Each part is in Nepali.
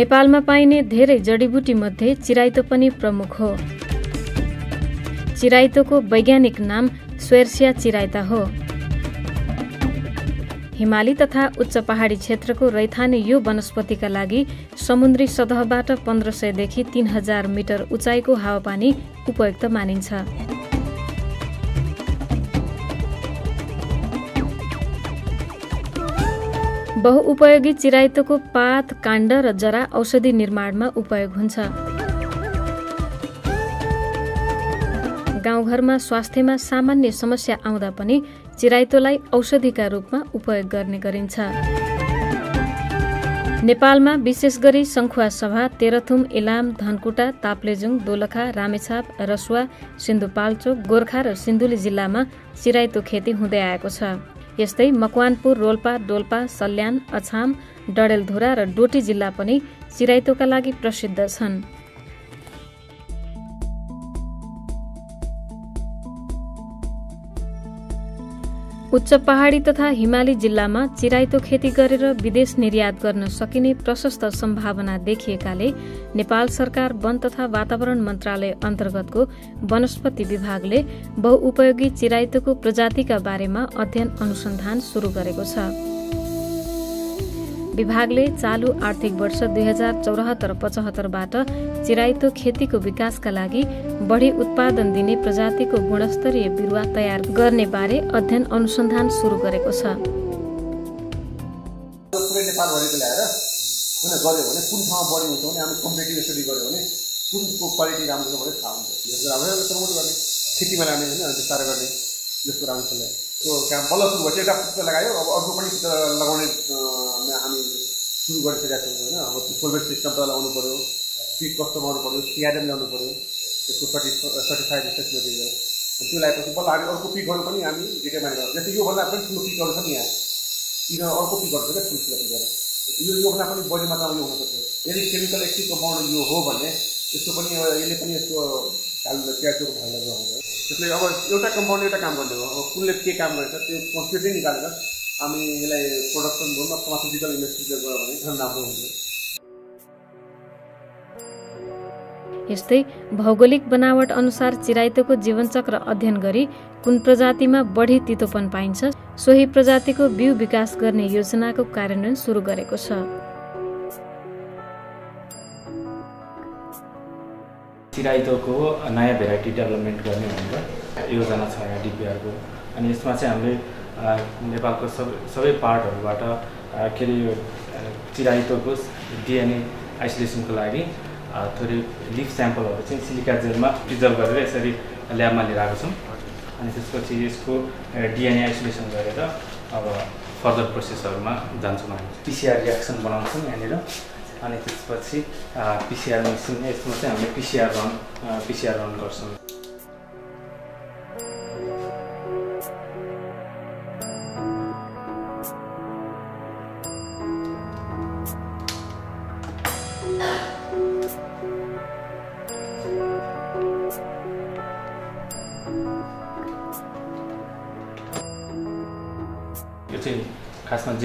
नेपालमा पाइने धेरै जडीबुटी मध्ये चिराइतो पनि प्रमुख हो। चिराइतोको वैज्ञानिक नाम स्वेर्सिया चिराइता हो। हिमाली तथा उच्च पहाडी क्षेत्रको रैथाने यो वनस्पतिका लागि समुद्री सतहबाट पन्ध्र सयदेखि तीन हजार मिटर उचाइको हावापानी उपयुक्त मानिन्छ। बहुउपयोगी चिराइतोको पात काण्ड र जरा औषधि निर्माणमा उपयोग हुन्छ। गाउँघरमा स्वास्थ्यमा सामान्य समस्या आउँदा पनि चिराइतोलाई औषधिका रूपमा उपयोग गर्ने गरिन्छ। नेपालमा विशेष गरी सङ्खुवा सभा तेह्रथुम इलाम धनकुटा ताप्लेजुङ दोलखा रामेछाप रसुवा सिन्धुपाल्चोक गोर्खा र सिन्धुली जिल्लामा चिराइतो खेती हुँदै आएको छ। यस्तै मकवानपुर रोल्पा डोल्पा सल्यान अछाम डडेलधुरा र डोटी जिल्ला पनि चिराइतोका लागि प्रसिद्ध छन्। उच्च पहाडी तथा हिमाली जिल्लामा चिराइतो खेती गरेर विदेश निर्यात गर्न सकिने प्रशस्त सम्भावना देखिएकाले नेपाल सरकार वन तथा वातावरण मन्त्रालय अन्तर्गतको वनस्पति विभागले बहुउपयोगी चिराइतोको प्रजातिका बारेमा अध्ययन अनुसन्धान सुरु गरेको छ। विभागले चालु आर्थिक वर्ष दुई हजार चौरात्तर पचहत्तरबाट चिराइतो खेतीको विकासका लागि बढी उत्पादन दिने प्रजातिको गुणस्तरीय बिरुवा तयार गर्ने बारे अध्ययन अनुसन्धान सुरु गरेको छ। कुनको क्वालिटी राम्रो छ भने थाहा हुन्छ। राम्रो प्रमोट गर्ने खेतीमा लाने होइन बिस्तारै गर्ने जस्तो राम्रो छ त्यो काम बल्ल सुरु भयो एउटा पुत्ता लगायो अब अर्को पनि लगाउने हामी सुरु गरिसकेका छौँ होइन। अब त्यो सोलभेट सिस्टम त लगाउनु पऱ्यो पिक कस्तो लगाउनु पऱ्यो सिआरएम ल्याउनु पऱ्यो त्यसको सर्टि सर्टिफाइड रिसर्च मेटेरियल त्यो लगाएपछि बल्ल हामी अर्को पिकहरू पनि हामी डिटरमाइन गर्छौँ जस्तै योभन्दा पनि ठुलो पिकहरू छ नि यहाँ। यिनीहरू अर्को पिकहरू छ क्या ठुल्ठुलो पिकहरू यो योभन्दा पनि बढी मात्रामा यो हुनसक्छ। यदि केमिकल एक्टिभ कम्पाउन्ड यो हो भने यसको पनि यसले पनि यसको कालो प्याजको भाइलाई हुन्छ। त्यसले अब एउटा कम्पाउन्ड एउटा काम गर्ने हो। अब कुनले के काम गरेछ त्यो कन्सेप्टै निकालेर हामी यसलाई प्रोडक्सन भनौँ न फार्मास्युटिकल इन्डस्ट्रीतिर गयो भने झन् राम्रो हुन्छ। यस्तै भौगोलिक बनावट अनुसार चिराइतोको जीवनचक्र अध्ययन गरी कुन प्रजातिमा बढी तितोपन पाइन्छ सोही प्रजातिको बिउ विकास गर्ने योजनाको कार्यान्वयन सुरु गरेको छ। चिराइतोको नयाँ भेराइटी डेभलपमेन्ट गर्ने भनेर योजना छ यहाँ डिपिआरको। अनि यसमा चाहिँ हामीले नेपालको सबै सबै पार्टहरूबाट के अरे यो चिराइतोको डिएनए आइसोलेसनको लागि थोरै लिफ स्याम्पलहरू चाहिँ सिलिका जेलमा प्रिजर्भ गरेर यसरी ल्याबमा लिएर आएको छौँ। अनि त्यसपछि यसको डिएनए आइसोलेसन गरेर अब फर्दर प्रोसेसहरूमा जान्छौँ हामी। पिसिआर रियाक्सन बनाउँछौँ यहाँनिर। अनि त्यसपछि पिसिआर मेसिन यसमा चाहिँ हामीले पिसिआर रन पिसिआर रन गर्छौँ।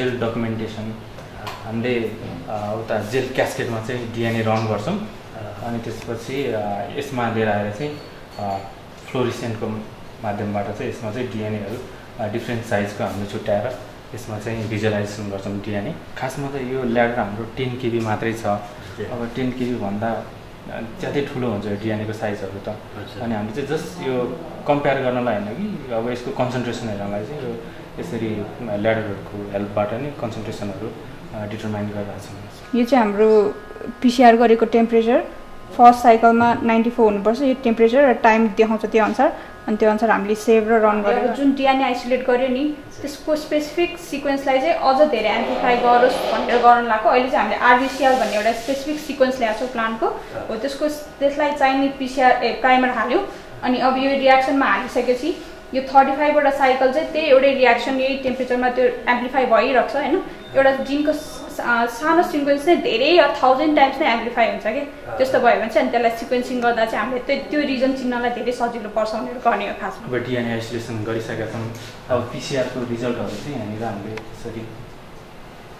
जेल डकुमेन्टेसन हामीले उता जेल क्यासकेटमा चाहिँ डिएनए रन गर्छौँ अनि त्यसपछि यसमा लिएर आएर चाहिँ फ्लोरिसेन्टको माध्यमबाट चाहिँ यसमा चाहिँ डिएनएहरू डिफ्रेन्ट साइजको हामीले छुट्याएर यसमा चाहिँ भिजुअलाइजेसन गर्छौँ डिएनए खासमा त यो ल्याडर हाम्रो टेन केबी मात्रै छ। अब टेन केबीभन्दा ज्यादै ठुलो हुन्छ यो डिएनएको साइजहरू त। अनि हामीले चाहिँ जस्ट यो कम्पेयर गर्नलाई होइन कि अब यसको कन्सन्ट्रेसन हेर्नलाई चाहिँ यो यसरी ल्याडरहरूको हेल्पबाट नै कन्सन्ट्रेसनहरू डिटरमाइन गरिरहेको छौँ यो चाहिँ हाम्रो पिसिआर गरेको टेम्परेचर फर्स्ट साइकलमा नाइन्टी फोर हुनुपर्छ। यो टेम्परेचर र टाइम देखाउँछ त्यो अनुसार। अनि त्यो अनुसार हामीले सेभ र रन गरेर जुन डिएनए आइसोलेट गर्यो नि त्यसको स्पेसिफिक सिक्वेन्सलाई चाहिँ अझ धेरै एम्प्लिफाई गरोस् भनेर गर्न लाग्यो अहिले चाहिँ हामीले आरबिसिआर भन्ने एउटा स्पेसिफिक सिक्वेन्स ल्याएको छौँ प्लान्टको हो त्यसको त्यसलाई चाहिने पिसिआर ए प्राइमर हाल्यो। अनि अब यो रियाक्सनमा हालिसकेपछि यो थर्टी फाइभवटा साइकल चाहिँ त्यही एउटै रियाक्सन यही टेम्परेचरमा त्यो एम्प्लिफाई भइरहेको छ होइन? एउटा जिनको सानो सिक्वेन्स नै धेरै थाउजन्ड टाइम्स नै एम्प्लिफाई हुन्छ कि? त्यस्तो भयो भने चाहिँ अनि त्यसलाई सिक्वेन्सिङ गर्दा चाहिँ हामीले त्यो त्यो रिजन चिन्नलाई धेरै सजिलो पर्छ भनेर गर्ने हो खासमा। डिएनए आइसोलेसन गरिसकेका छौँ। अब पिसिआरको रिजल्टहरू चाहिँ यहाँनिर हामीले यसरी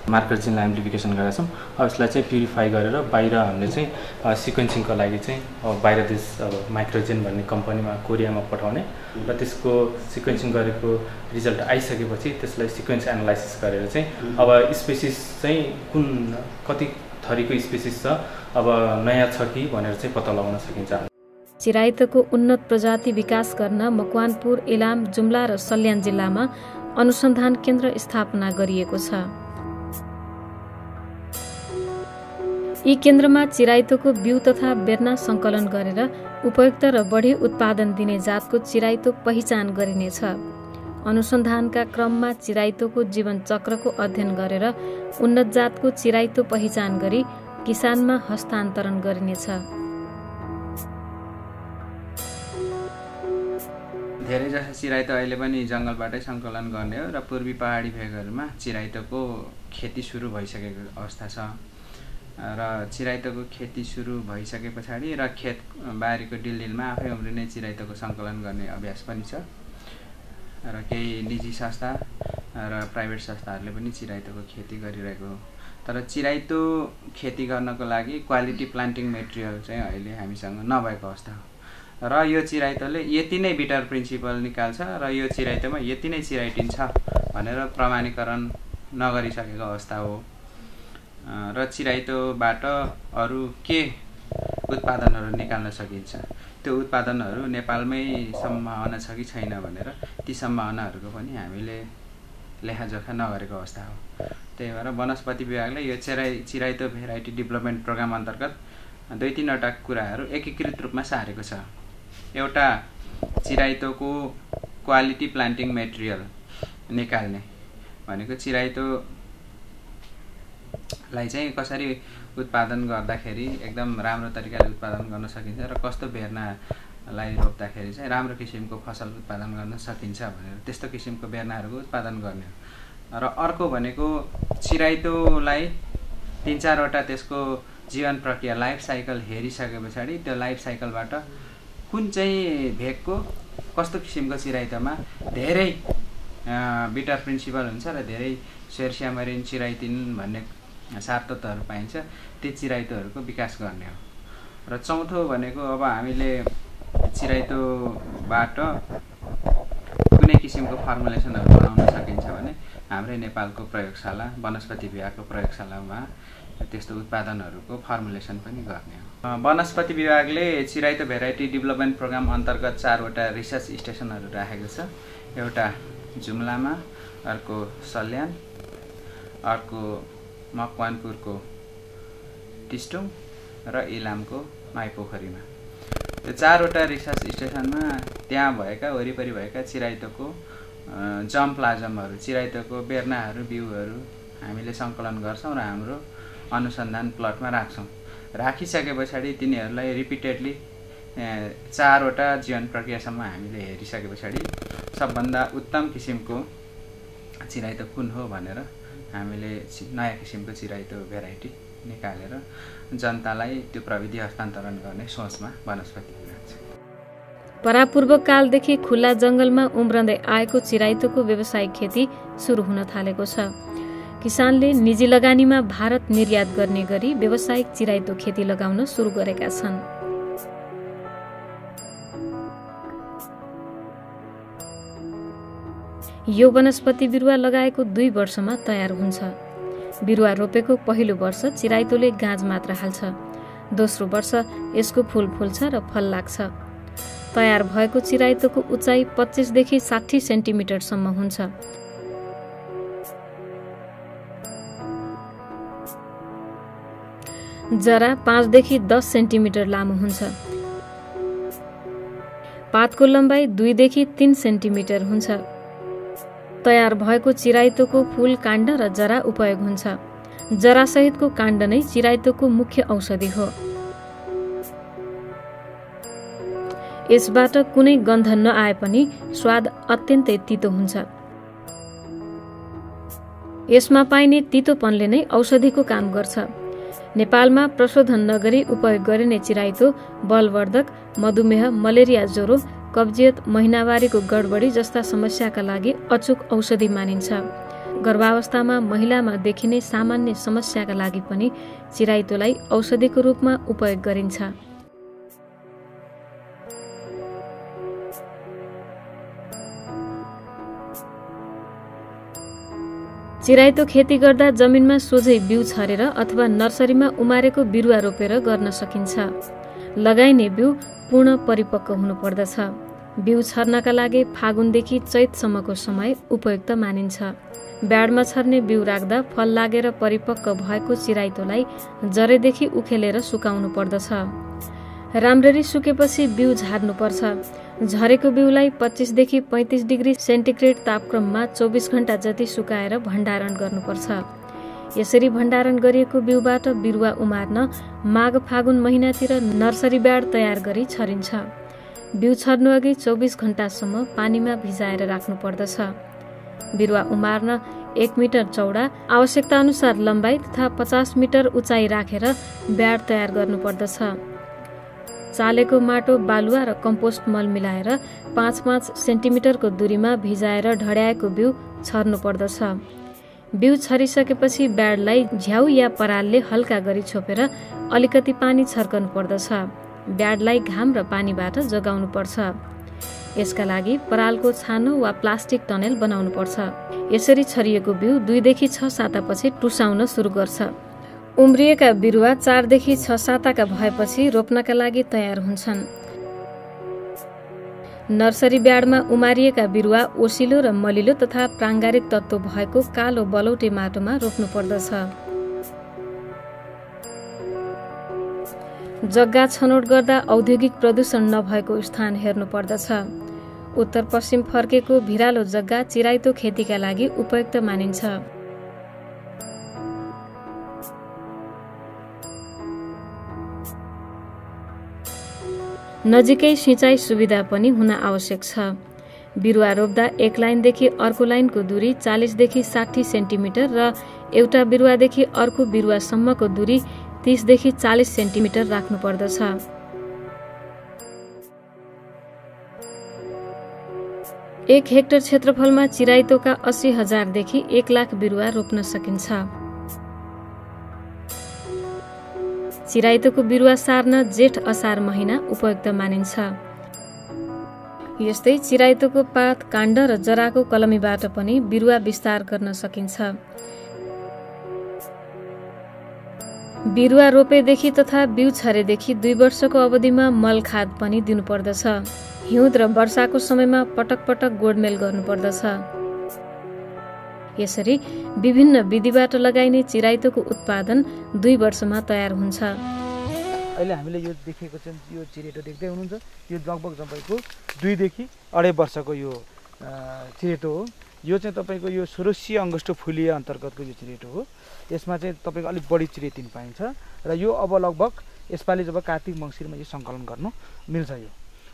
मार्कर जिनलाई एम्प्लिफिकेसन गरेका छौँ। अब यसलाई चाहिँ प्युरिफाई गरेर बाहिर हामीले चाहिँ सिक्वेन्सिङको लागि चाहिँ अब बाहिर देश अब माइक्रोजेन भन्ने कम्पनीमा कोरियामा पठाउने र त्यसको सिक्वेन्सिङ गरेको रिजल्ट आइसकेपछि त्यसलाई सिक्वेन्स एनालाइसिस गरेर चाहिँ अब स्पेसिस चाहिँ कुन कति थरीको स्पेसिस छ अब नयाँ छ कि भनेर चाहिँ पत्ता लगाउन सकिन्छ। चिराइतको उन्नत प्रजाति विकास गर्न मकवानपुर इलाम जुम्ला र सल्यान जिल्लामा अनुसन्धान केन्द्र स्थापना गरिएको छ। यी केन्द्रमा चिराइतोको बिउ तथा बेर्ना सङ्कलन गरेर उपयुक्त र बढी उत्पादन दिने जातको चिराइतो पहिचान गरिनेछ। अनुसन्धानका क्रममा चिराइतोको जीवन चक्रको अध्ययन गरेर उन्नत जातको चिराइतो पहिचान गरी किसानमा हस्तान्तरण गरिनेछ। धेरै जसो चिराइतो अहिले पनि जङ्गलबाटै सङ्कलन गर्ने हो र पूर्वी पहाडी भेगहरूमा चिराइतोको खेती सुरु भइसकेको अवस्था छ। र चिराइतोको खेती सुरु भइसके पछाडि र खेत बारीको डिलडिलमा आफै उम्रिने चिराइतोको सङ्कलन गर्ने अभ्यास पनि छ। र केही निजी संस्था र प्राइभेट संस्थाहरूले पनि चिराइतोको खेती गरिरहेको तर चिराइतो खेती गर्नको लागि क्वालिटी प्लान्टिङ मेटेरियल चाहिँ अहिले हामीसँग नभएको अवस्था हो। र यो चिराइतोले यति नै बिटर प्रिन्सिपल निकाल्छ र यो चिराइतोमा यति नै चिराइटिन छ भनेर प्रमाणीकरण नगरिसकेको अवस्था हो। र चिराइतोबाट अरू के उत्पादनहरू निकाल्न सकिन्छ? त्यो उत्पादनहरू नेपालमै सम्भावना छ कि छैन भनेर ती सम्भावनाहरूको पनि हामीले लेखाजोखा नगरेको अवस्था हो। त्यही भएर वनस्पति विभागले यो चिराइ चिराइतो भेराइटी डेभलपमेन्ट प्रोग्राम अन्तर्गत दुई तिनवटा कुराहरू एकीकृत रूपमा सारेको छ। एउटा चिराइतोको क्वालिटी प्लान्टिङ मेटेरियल निकाल्ने भनेको चिराइतोलाई चाहिँ कसरी उत्पादन गर्दाखेरि एकदम राम्रो तरिकाले उत्पादन गर्न सकिन्छ र कस्तो बेर्नालाई रोप्दाखेरि चाहिँ राम्रो किसिमको फसल उत्पादन गर्न सकिन्छ भनेर त्यस्तो किसिमको बेर्नाहरूको उत्पादन गर्ने र अर्को भनेको चिराइतोलाई तिन चारवटा त्यसको जीवन प्रक्रिया लाइफ साइकल हेरिसके पछाडि त्यो लाइफ साइकलबाट कुन चाहिँ भेगको कस्तो किसिमको चिराइतोमा धेरै बिटर प्रिन्सिपल हुन्छ र धेरै सेर्सियामरिन चिराइतिन भन्ने सात तत्त्वहरू पाइन्छ त्यो चिराइतोहरूको विकास गर्ने हो। र चौथो भनेको अब हामीले चिराइतोबाट कुनै किसिमको फर्मुलेसनहरू बनाउन सकिन्छ भने हाम्रै नेपालको प्रयोगशाला वनस्पति विभागको प्रयोगशालामा त्यस्तो उत्पादनहरूको फर्मुलेसन पनि गर्ने हो। वनस्पति विभागले चिराइतो भेराइटी डेभलपमेन्ट प्रोग्राम अन्तर्गत चारवटा रिसर्च स्टेसनहरू राखेको छ। एउटा जुम्लामा अर्को सल्यान अर्को मकवानपुरको टिस्टुङ र इलामको माइपोखरीमा। त्यो चारवटा रिसर्च स्टेसनमा त्यहाँ भएका वरिपरि भएका चिराइतोको जम प्लाजमहरू चिराइतोको बेर्नाहरू बिउहरू हामीले सङ्कलन गर्छौँ र हाम्रो अनुसन्धान प्लटमा राख्छौँ। राखिसके पछाडि तिनीहरूलाई रिपिटेडली चारवटा जीवन प्रक्रियासम्म हामीले हेरिसके पछाडि सबभन्दा उत्तम किसिमको चिराइतो कुन हो भनेर हामीले नयाँ किसिमको चिराइतो भेराइटी निकालेर जनतालाई त्यो प्रविधि हस्तान्तरण गर्ने सोचमा वनस्पति परापूर्व कालदेखि खुल्ला जङ्गलमा उम्रँदै आएको चिराइतोको व्यावसायिक खेती सुरु हुन थालेको छ। किसानले निजी लगानीमा भारत निर्यात गर्ने गरी व्यावसायिक चिराइतो खेती लगाउन सुरु गरेका छन्। यो वनस्पति बिरुवा लगाएको दुई वर्षमा तयार हुन्छ। बिरुवा रोपेको पहिलो वर्ष चिराइतोले गाँज मात्र हाल्छ। दोस्रो वर्ष यसको फुल फुल्छ र फल लाग्छ। तयार भएको चिराइतोको उचाइ पच्चिसदेखि साठी सेन्टिमिटरसम्म हुन्छ। जरा पाँचदेखि दस सेन्टिमिटर लामो हुन्छ। पातको लम्बाइ दुईदेखि तिन सेन्टिमिटर हुन्छ। तयार भएको चिराइतोको फुल काण्ड र जरा उपयोग हुन्छ। जरासहितको काण्ड नै चिराइतोको मुख्य औषधि हो। यसबाट कुनै गन्ध नआए पनि स्वाद अत्यन्तै तितो हुन्छ। यसमा पाइने तितोपनले नै औषधिको काम गर्छ। नेपालमा प्रशोधन नगरी उपयोग गरिने चिराइतो बलवर्धक मधुमेह मलेरिया ज्वरो कब्जियत महिनावारीको गडबडी जस्ता समस्याका लागि अचुक औषधि मानिन्छ। गर्भावस्थामा महिलामा देखिने सामान्य समस्याका लागि पनि चिराइतोलाई औषधिको रूपमा उपयोग गरिन्छ। चिराइतो खेती गर्दा जमिनमा सोझै बिउ छरेर अथवा नर्सरीमा उमारेको बिरुवा रोपेर गर्न सकिन्छ। लगाइने बिउ पूर्ण परिपक्व हुनुपर्दछ। बिउ छर्नका लागि फागुनदेखि चैतसम्मको समय उपयुक्त मानिन्छ। ब्याडमा छर्ने बिउ राख्दा फल लागेर परिपक्व भएको चिराइतोलाई जरेदेखि उखेलेर सुकाउनु पर्दछ। राम्ररी सुकेपछि बिउ झार्नुपर्छ। झरेको बिउलाई पच्चिसदेखि पैँतिस डिग्री सेन्टिग्रेड तापक्रममा चौबिस घण्टा जति सुकाएर भण्डारण गर्नुपर्छ। यसरी भण्डारण गरिएको बिउबाट बिरुवा उमार्न माघ फागुन महिनातिर नर्सरी ब्याड तयार गरी छरिन्छ। बिउ छर्नु अघि चौबिस घण्टासम्म पानीमा भिजाएर राख्नु पर्दछ बिरुवा उमार्न एक मिटर चौडा आवश्यकता अनुसार लम्बाइ तथा पचास मिटर उचाइ राखेर ब्याड तयार गर्नुपर्दछ। चालेको माटो बालुवा र कम्पोस्ट मल मिलाएर पाँच पाँच सेन्टिमिटरको दूरीमा भिजाएर ढड्याएको बिउ छर्नु पर्दछ बिउ छरिसकेपछि ब्याडलाई झ्याउ या परालले हल्का गरी छोपेर अलिकति पानी छर्कनु पर्दछ ब्याडलाई घाम र पानीबाट जोगाउनु पर्छ यसका लागि परालको छानो वा प्लास्टिक टनेल बनाउनु पर्छ यसरी छरिएको बिउ दुईदेखि छ सातापछि टुसाउन सुरु गर्छ। उम्रिएका बिरुवा चारदेखि छ साताका भएपछि रोप्नका लागि तयार हुन्छन्। नर्सरी ब्याडमा उमारिएका बिरुवा ओसिलो र मलिलो तथा प्राङ्गारिक तत्त्व भएको कालो बलौटे माटोमा रोप्नु पर्दछ जग्गा छनौट गर्दा औद्योगिक प्रदूषण नभएको स्थान हेर्नु पर्दछ। उत्तर पश्चिम फर्केको भिरालो जग्गा चिराइतो खेतीका लागि उपयुक्त मानिन्छ। नजिकै सिँचाइ सुविधा पनि हुन आवश्यक छ। बिरुवा रोप्दा एक लाइनदेखि अर्को लाइनको दूरी चालिसदेखि साठी सेन्टिमिटर र एउटा बिरुवादेखि अर्को बिरुवासम्मको दूरी तिसदेखि चालिस सेन्टिमिटर राख्नुपर्दछ एक हेक्टर क्षेत्रफलमा चिराइतोका अस्सी हजारदेखि एक लाख बिरुवा रोप्न सकिन्छ। चिराइतोको बिरुवा सार्न जेठ असार महिना उपयुक्त मानिन्छ। यस्तै चिराइतोको पात काण्ड र जराको कलमीबाट पनि बिरुवा विस्तार गर्न सकिन्छ। बिरुवा रोपेदेखि तथा बिउ छरेदेखि दुई वर्षको अवधिमा मल खाद पनि दिनुपर्दछ। हिउँद र वर्षाको समयमा पटक पटक गोडमेल गर्नुपर्दछ। यसरी विभिन्न विधिबाट लगाइने चिराइतोको उत्पादन दुई वर्षमा तयार हुन्छ। अहिले हामीले यो देखेको चाहिँ यो चिरेटो देख्दै हुनुहुन्छ। यो लगभग तपाईँको दुईदेखि अढाई वर्षको यो चिरेटो हो। यो चाहिँ तपाईँको यो सुरक्षी अङ्गष्ट फुलिया अन्तर्गतको यो चिरेटो हो यसमा चाहिँ तपाईँको अलिक बढी चिरेटिन पाइन्छ र यो अब लगभग यसपालि जब कार्तिक मङ्सिरमा यो सङ्कलन गर्नु मिल्छ यो।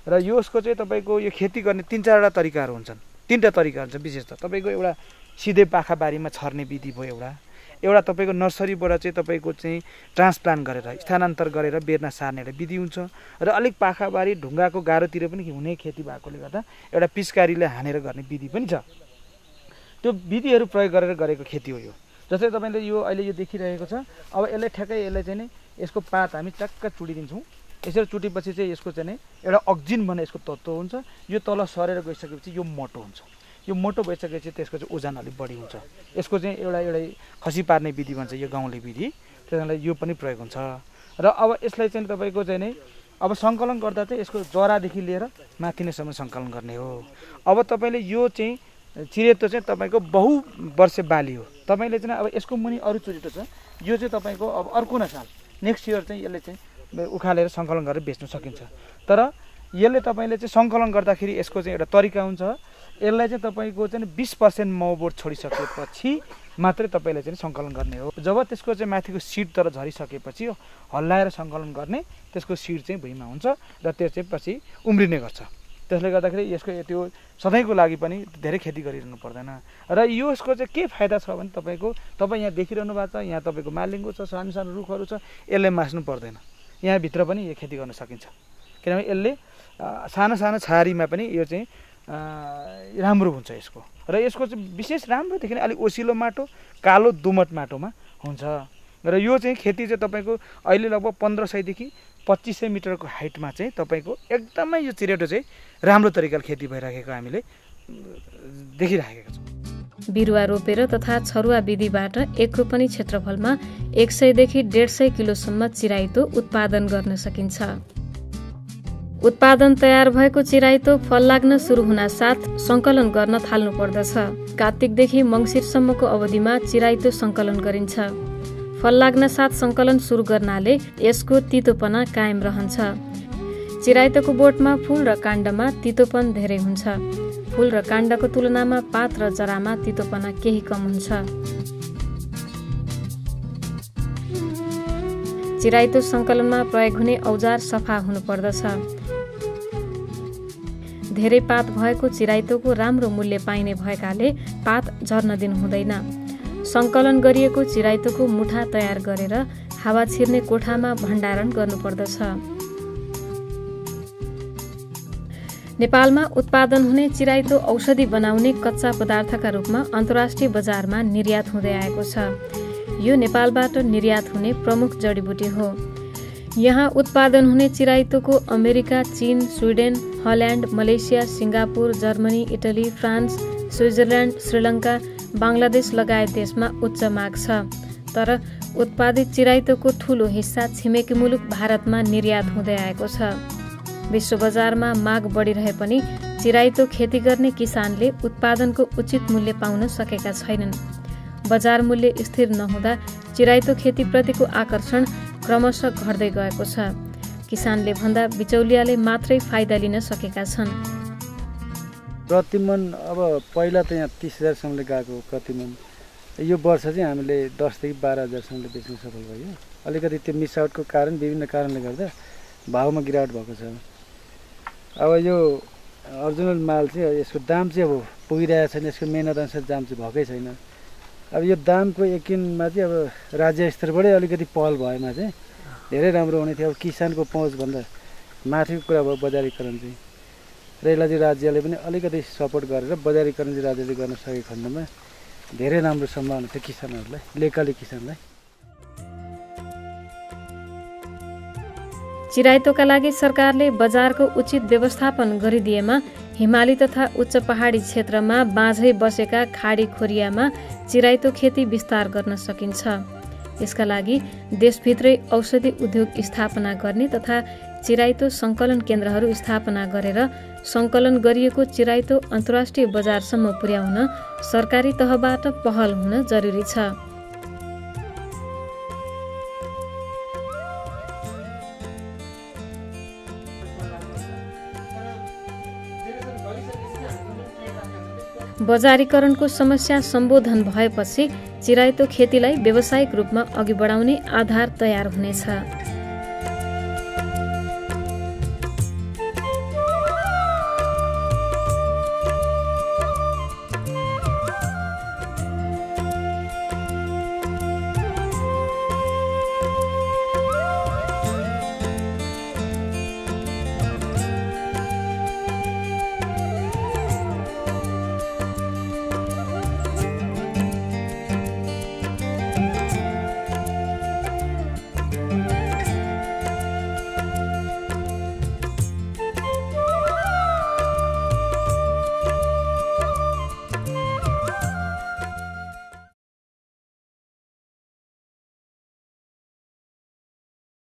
र यसको चाहिँ तपाईँको यो खेती गर्ने तिन चारवटा तरिकाहरू हुन्छन्। तिनवटा तरिका हुन्छ विशेष त। तपाईँको एउटा सिधै पाखा बारीमा छर्ने विधि भयो एउटा। एउटा तपाईँको नर्सरीबाट चाहिँ तपाईँको चाहिँ ट्रान्सप्लान्ट गरेर स्थानान्तर गरेर बेर्ना सार्ने एउटा विधि हुन्छ। र अलिक पाखाबारी ढुङ्गाको गाह्रोतिर पनि हुने खेती भएकोले गर्दा एउटा पिचकारीले हानेर गर्ने विधि पनि छ। त्यो विधिहरू प्रयोग गरेर गरेको खेती हो यो। जस्तै तपाईँले यो अहिले यो देखिरहेको छ अब यसलाई ठ्याक्कै यसलाई चाहिँ यसको पात हामी टक्क चुडिदिन्छौँ। यसरी चुटेपछि चाहिँ यसको चाहिँ एउटा अक्जिन भन्ने यसको तत्त्व हुन्छ। यो तल सरेर गइसकेपछि यो मोटो हुन्छ। यो मोटो भइसकेपछि त्यसको चाहिँ ओजन अलिक बढी हुन्छ। यसको चाहिँ एउटा एउटै खसी पार्ने विधि भन्छ यो गाउँले विधि। त्यस यो पनि प्रयोग हुन्छ। र अब यसलाई चाहिँ तपाईँको चाहिँ नै अब सङ्कलन गर्दा चाहिँ यसको जरादेखि लिएर माथि नैसम्म सङ्कलन गर्ने हो। अब तपाईँले यो चाहिँ चिरेतो चाहिँ तपाईँको बहु वर्ष बाली हो। तपाईँले चाहिँ अब यसको मुनि अरू चुरेटो छ। यो चाहिँ तपाईँको अब अर्को न साल। नेक्स्ट इयर चाहिँ यसले चाहिँ उखालेर सङ्कलन गरेर बेच्न सकिन्छ। तर यसले तपाईँले चाहिँ सङ्कलन गर्दाखेरि यसको चाहिँ एउटा तरिका हुन्छ। यसलाई चाहिँ तपाईँको चाहिँ बिस पर्सेन्ट माउबोर्ड छोडिसकेपछि मात्रै तपाईँले चाहिँ सङ्कलन गर्ने हो। जब त्यसको चाहिँ माथिको सिड तर झरिसकेपछि हल्लाएर सङ्कलन गर्ने त्यसको सिड चाहिँ भुइँमा हुन्छ र त्यो चाहिँ पछि उम्रिने गर्छ। त्यसले गर्दाखेरि यसको त्यो सधैँको लागि पनि धेरै खेती गरिरहनु पर्दैन। र यसको चाहिँ के फाइदा छ भने तपाईँको तपाईँ यहाँ देखिरहनु भएको छ यहाँ तपाईँको मालिङ्गो छ सानो सानो रुखहरू छ यसले मास्नु पर्दैन। यहाँभित्र पनि यो खेती गर्न सकिन्छ। किनभने यसले सानो सानो छारीमा पनि यो चाहिँ राम्रो हुन्छ यसको। र यसको चाहिँ विशेष राम्रोदेखि नै अलिक ओसिलो माटो कालो दुमट माटोमा हुन्छ। र यो चाहिँ खेती चाहिँ तपाईँको अहिले लगभग पन्ध्र सयदेखि पच्चिस सय मिटरको हाइटमा चाहिँ तपाईँको एकदमै यो चिरेटो चाहिँ राम्रो तरिकाले खेती भइराखेको हामीले देखिराखेका छौँ। बिरुवा रोपेर तथा छरुवा विधिबाट एक रोपनी क्षेत्रफलमा एक सयदेखि डेढ सय किलोसम्म चिराइतो उत्पादन गर्न सकिन्छ। उत्पादन तयार भएको चिराइतो फल लाग्न सुरु हुन साथ सङ्कलन गर्न थाल्नु पर्दछ। कार्तिकदेखि मङ्सिरसम्मको अवधिमा चिराइतो सङ्कलन गरिन्छ। फल लाग्न साथ सङ्कलन सुरु गर्नाले यसको तितोपना कायम रहन्छ। चिराइतोको बोटमा फूल र काण्डमा तितोपन धेरै हुन्छ। फूल र काण्डको तुलनामा पात र जरामा तितोपना केही कम हुन्छ। चिराइतो सङ्कलनमा प्रयोग हुने औजार सफा हुनुपर्दछ। धेरै पात भएको चिराइतोको राम्रो मूल्य पाइने भएकाले पात झर्न दिनु हुँदैन सङ्कलन गरिएको चिराइतोको मुठा तयार गरेर हावा छिर्ने कोठामा भण्डारण गर्नुपर्दछ। नेपालमा उत्पादन हुने चिराइतो औषधि बनाउने कच्चा पदार्थका रूपमा अन्तर्राष्ट्रिय बजारमा निर्यात हुँदै आएको छ। यो नेपालबाट निर्यात हुने प्रमुख जडीबुटी हो। यहाँ उत्पादन हुने चिराइतोको अमेरिका चीन Sweden Holland Malaysia Singapore Germany Italy France Switzerland Sri Lanka Bangladesh लगायत देशमा उच्च माग छ। तर उत्पादित चिराइतोको ठूलो हिस्सा छिमेकी मुलुक भारतमा निर्यात हुँदै आएको छ। विश्व बजारमा माग बढिरहे पनि चिराइतो खेती गर्ने किसानले उत्पादनको उचित मूल्य पाउन सकेका छैनन्। बजार मूल्य स्थिर नहुँदा चिराइतो खेतीप्रतिको आकर्षण क्रमशः घट्दै गएको छ। किसानले भन्दा बिचौलियाले मात्रै फाइदा लिन सकेका छन्। प्रतिमन अब पहिला त यहाँ तिस हजारसम्मले गएको प्रतिमन। यो वर्ष चाहिँ हामीले दसदेखि बाह्र हजारसम्मले बेच्न सफल भयो। अलिकति त्यो मिसआउटको कारण विभिन्न कारणले गर्दा भाउमा गिरावट भएको छ। अब यो अर्जिनल माल चाहिँ यसको दाम चाहिँ अब पुगिरहेको छैन यसको मेहनत अनुसार दाम चाहिँ भएकै छैन। अब यो दामको यकिनमा चाहिँ अब राज्य स्तरबाटै अलिकति पहल भएमा चाहिँ धेरै राम्रो हुने थियो। अब किसानको पहुँचभन्दा माथिको कुरा भयो बजारीकरण चाहिँ। र यसलाई चाहिँ राज्यले पनि अलिकति सपोर्ट गरेर बजारीकरण चाहिँ राज्यले गर्न सकेको खण्डमा धेरै राम्रो सम्भावना थियो किसानहरूलाई लेकाली किसानलाई। चिराइतोका लागि सरकारले बजारको उचित व्यवस्थापन गरिदिएमा हिमाली तथा उच्च पहाडी क्षेत्रमा बाँझै बसेका खाडी खोरियामा चिराइतो खेती विस्तार गर्न सकिन्छ। यसका लागि देशभित्रै औषधि उद्योग स्थापना गर्ने तथा चिराइतो सङ्कलन केन्द्रहरू स्थापना गरेर सङ्कलन गरिएको चिराइतो अन्तर्राष्ट्रिय बजारसम्म पुर्याउन सरकारी तहबाट पहल हुन जरुरी छ। बजारीकरणको समस्या सम्बोधन भएपछि चिराइतो खेतीलाई व्यावसायिक रूपमा अघि बढाउने आधार तयार हुनेछ।